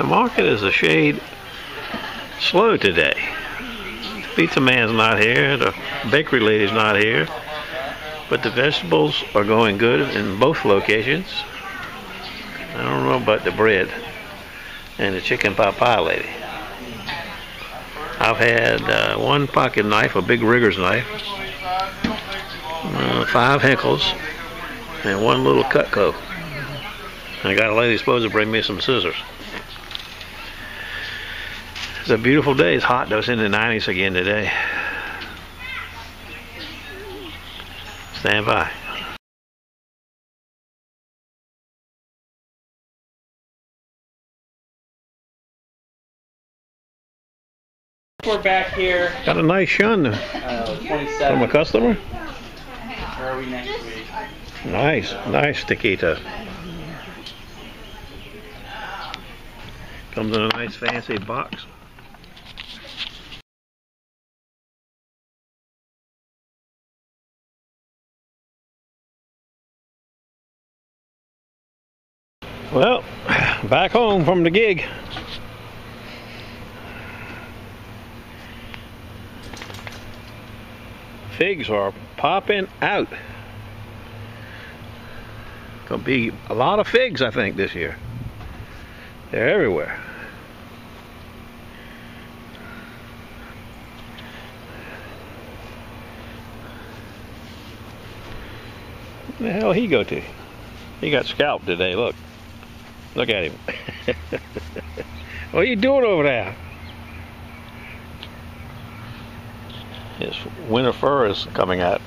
The market is a shade slow today. The pizza man's not here, the bakery lady's not here, but the vegetables are going good in both locations. I don't know about the bread and the chicken pot pie lady. I've had uh, one pocket knife, a big rigger's knife, uh, five Henckels, and one little Cutco. I got a lady supposed to bring me some scissors. It's a beautiful day. It's hot though. It's in the 90s again today. Stand by. We're back here, Got a nice shun uh, from a customer. Where next week? Nice, nice taquita. Comes in a nice fancy box. Well, back home from the gig. Figs are popping out. Gonna be a lot of figs, I think, this year. They're everywhere. Where the hell he go to? He got scalped today. Look, look at him. what are you doing over there? His winter fur is coming out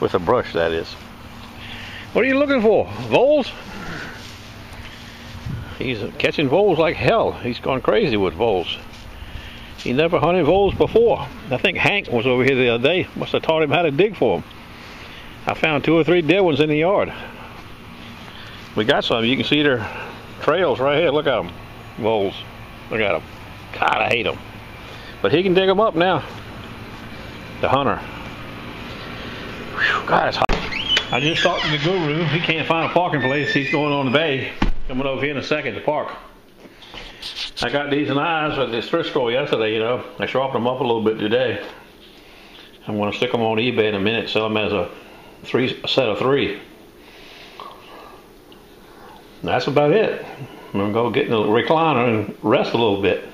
with a brush. That is. What are you looking for? Voles? He's catching voles like hell. He's gone crazy with voles. He never hunted voles before. I think Hank was over here the other day. Must have taught him how to dig for them. I found two or three dead ones in the yard. We got some. You can see their trails right here. Look at them. Moles. Look at them. God, I hate them. But he can dig them up now. The hunter. Whew, God, it's hot. I just talked to the guru. He can't find a parking place. He's going on the bay. Coming over here in a second to park. I got these in eyes at this thrift store yesterday, you know. I sharpened them up a little bit today. I'm going to stick them on eBay in a minute, sell them as a three a set of three. That's about it. I'm to go get in the recliner and rest a little bit.